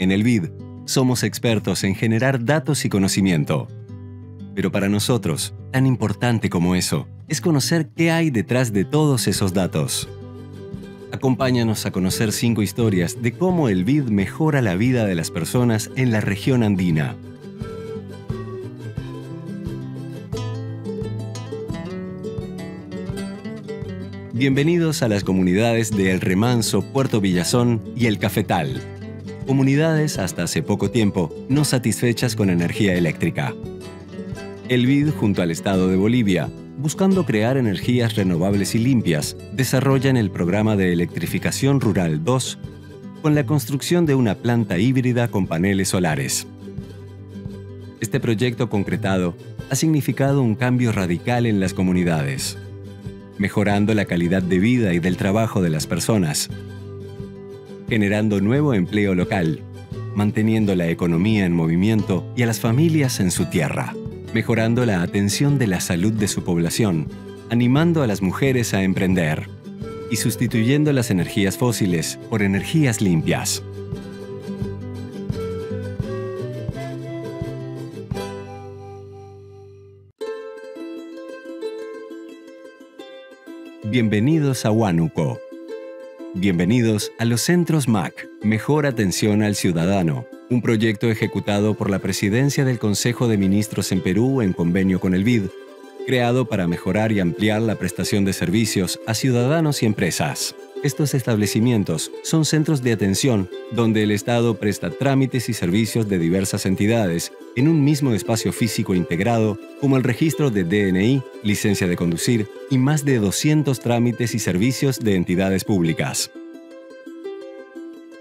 En el BID, somos expertos en generar datos y conocimiento. Pero para nosotros, tan importante como eso, es conocer qué hay detrás de todos esos datos. Acompáñanos a conocer cinco historias de cómo el BID mejora la vida de las personas en la región andina. Bienvenidos a las comunidades de El Remanso, Puerto Villazón y El Cafetal. Comunidades hasta hace poco tiempo no satisfechas con energía eléctrica. El BID junto al Estado de Bolivia, buscando crear energías renovables y limpias, desarrollan el programa de electrificación rural 2 con la construcción de una planta híbrida con paneles solares. Este proyecto concretado ha significado un cambio radical en las comunidades mejorando la calidad de vida y del trabajo de las personas, generando nuevo empleo local, manteniendo la economía en movimiento y a las familias en su tierra, mejorando la atención de la salud de su población, animando a las mujeres a emprender y sustituyendo las energías fósiles por energías limpias. Bienvenidos a Huánuco. Bienvenidos a los Centros MAC, Mejor Atención al Ciudadano, un proyecto ejecutado por la Presidencia del Consejo de Ministros en Perú en convenio con el BID, creado para mejorar y ampliar la prestación de servicios a ciudadanos y empresas. Estos establecimientos son centros de atención donde el Estado presta trámites y servicios de diversas entidades en un mismo espacio físico integrado, como el registro de DNI, licencia de conducir y más de 200 trámites y servicios de entidades públicas.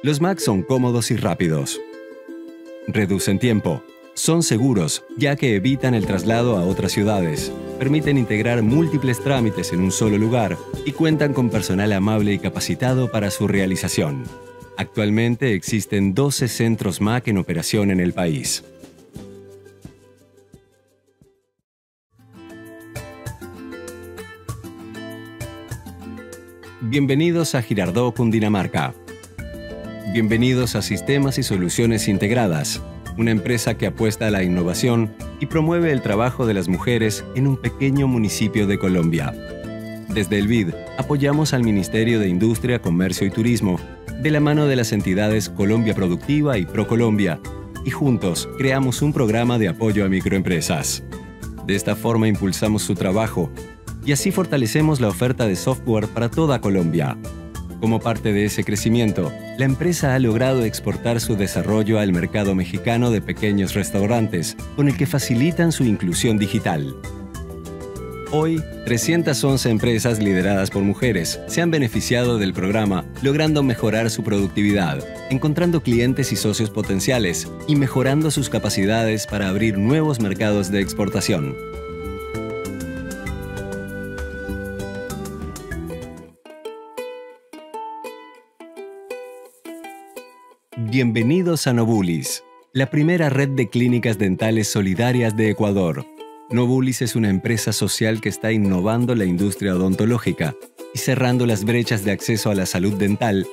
Los MAC son cómodos y rápidos. Reducen tiempo, son seguros, ya que evitan el traslado a otras ciudades, permiten integrar múltiples trámites en un solo lugar y cuentan con personal amable y capacitado para su realización. Actualmente existen 12 centros MAC en operación en el país. Bienvenidos a Girardot, Cundinamarca. Bienvenidos a Sistemas y Soluciones Integradas una empresa que apuesta a la innovación y promueve el trabajo de las mujeres en un pequeño municipio de Colombia. Desde el BID apoyamos al Ministerio de Industria, Comercio y Turismo de la mano de las entidades Colombia Productiva y ProColombia y juntos creamos un programa de apoyo a microempresas. De esta forma impulsamos su trabajo y así fortalecemos la oferta de software para toda Colombia. Como parte de ese crecimiento, la empresa ha logrado exportar su desarrollo al mercado mexicano de pequeños restaurantes, con el que facilitan su inclusión digital. Hoy, 311 empresas lideradas por mujeres se han beneficiado del programa, logrando mejorar su productividad, encontrando clientes y socios potenciales y mejorando sus capacidades para abrir nuevos mercados de exportación. Bienvenidos a Nobulis, la primera red de clínicas dentales solidarias de Ecuador. Nobulis es una empresa social que está innovando la industria odontológica y cerrando las brechas de acceso a la salud dental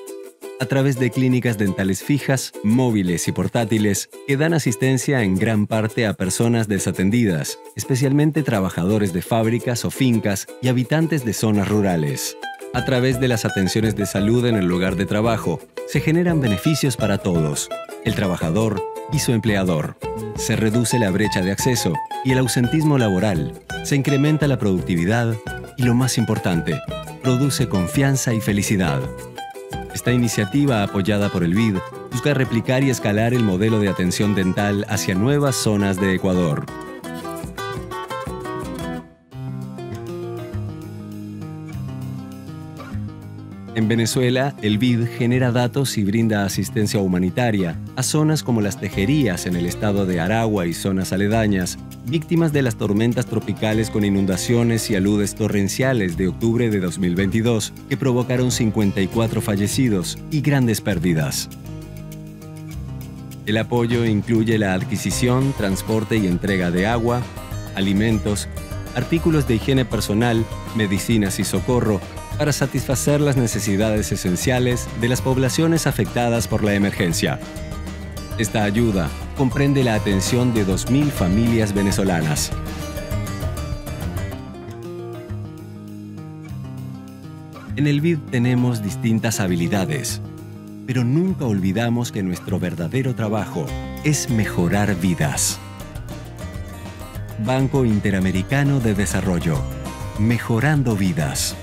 a través de clínicas dentales fijas, móviles y portátiles que dan asistencia en gran parte a personas desatendidas, especialmente trabajadores de fábricas o fincas y habitantes de zonas rurales. A través de las atenciones de salud en el lugar de trabajo, se generan beneficios para todos, el trabajador y su empleador. Se reduce la brecha de acceso y el ausentismo laboral. Se incrementa la productividad y lo más importante, produce confianza y felicidad. Esta iniciativa apoyada por el BID busca replicar y escalar el modelo de atención dental hacia nuevas zonas de Ecuador. En Venezuela, el BID genera datos y brinda asistencia humanitaria a zonas como las tejerías en el estado de Aragua y zonas aledañas, víctimas de las tormentas tropicales con inundaciones y aludes torrenciales de octubre de 2022 que provocaron 54 fallecidos y grandes pérdidas. El apoyo incluye la adquisición, transporte y entrega de agua, alimentos, artículos de higiene personal, medicinas y socorro, para satisfacer las necesidades esenciales de las poblaciones afectadas por la emergencia. Esta ayuda comprende la atención de 2.000 familias venezolanas. En el BID tenemos distintas habilidades, pero nunca olvidamos que nuestro verdadero trabajo es mejorar vidas. Banco Interamericano de Desarrollo, mejorando vidas.